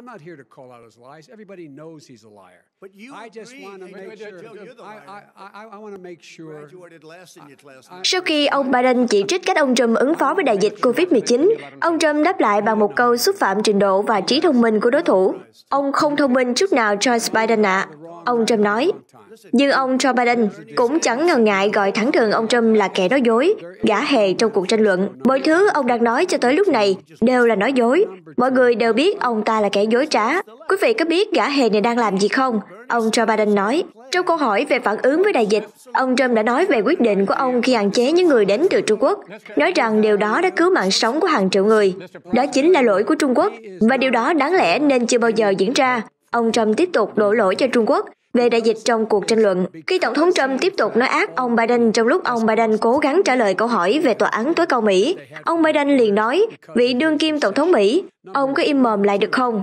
I'm not here to call out his lies. Everybody knows he's a liar. But you I just want to make sure. Joe, you're the I, liar. I, I, I want to make sure. Graduated last in your class. Sau khi ông Biden chỉ trích cách ông Trump ứng phó với đại dịch COVID-19, ông Trump đáp lại bằng một câu xúc phạm trình độ và trí thông minh của đối thủ. Ông không thông minh chút nào Joe Biden ạ. Ông Trump nói. Nhưng ông Joe Biden cũng chẳng ngần ngại gọi thẳng thừng ông Trump là kẻ nói dối, gã hề trong cuộc tranh luận. Mọi thứ ông đang nói cho tới lúc này đều là nói dối. Mọi người đều biết ông ta là kẻ dối trá. Quý vị có biết gã hề này đang làm gì không? Ông Joe Biden nói. Trong câu hỏi về phản ứng với đại dịch, ông Trump đã nói về quyết định của ông khi hạn chế những người đến từ Trung Quốc, nói rằng điều đó đã cứu mạng sống của hàng triệu người. Đó chính là lỗi của Trung Quốc, và điều đó đáng lẽ nên chưa bao giờ diễn ra. Ông Trump tiếp tục đổ lỗi cho Trung Quốc về đại dịch trong cuộc tranh luận. Khi Tổng thống Trump tiếp tục nói ác ông Biden trong lúc ông Biden cố gắng trả lời câu hỏi về tòa án tối cao Mỹ, ông Biden liền nói, vị đương kim Tổng thống Mỹ, ông có im mồm lại được không?